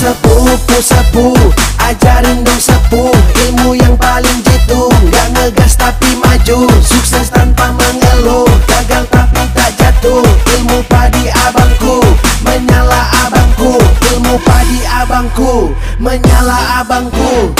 sepuh, ku sepuh. Ajarin dong sepuh, ilmu yang paling jitu. Gak ngegas tapi maju, sukses tanpa mengeluh. Gagal tapi tak jatuh, ilmu padi abangku. Menyala abangku, ilmu padi abangku. Menyala abangku.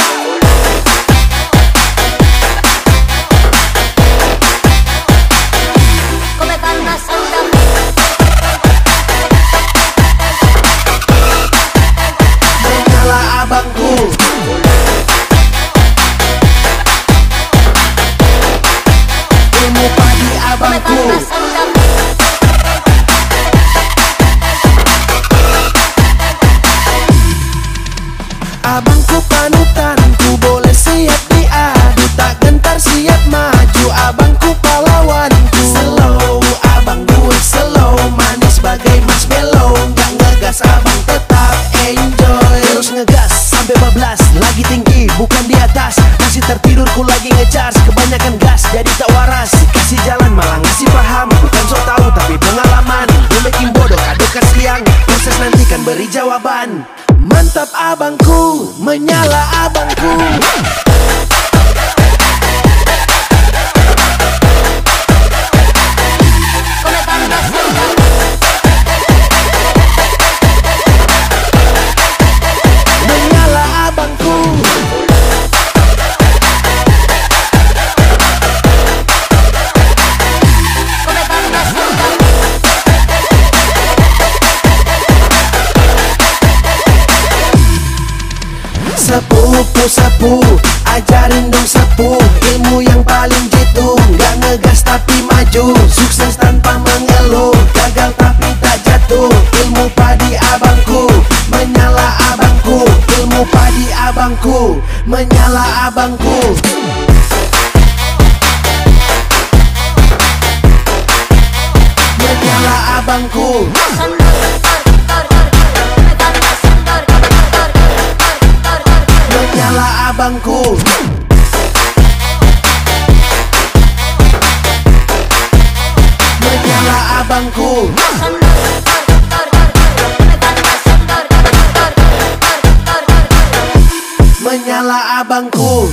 lagi ngecas Kebanyakan gas jadi tak waras. Kasih jalan malah ngasih paham. Bukan so tahu tapi pengalaman. Lu bodoh bodoh kasih yang Proses nanti kan beri jawaban. Mantap abangku Menyala abang. Sepupu sepu, ajarin dong sepu Ilmu yang paling jitu, gak ngegas tapi maju Sukses tanpa mengeluh, gagal tapi tak jatuh Ilmu padi abangku, menyala abangku Ilmu padi abangku, menyala abangku. Menyala abangku abangku Menyala abangku. Menyala abangku